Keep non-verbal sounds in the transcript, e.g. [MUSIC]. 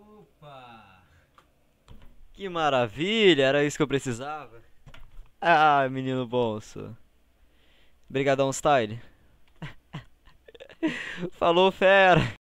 Opa! Que maravilha, era isso que eu precisava. Ah, menino bolso. Brigadão style. [LAUGHS] Falou, fera.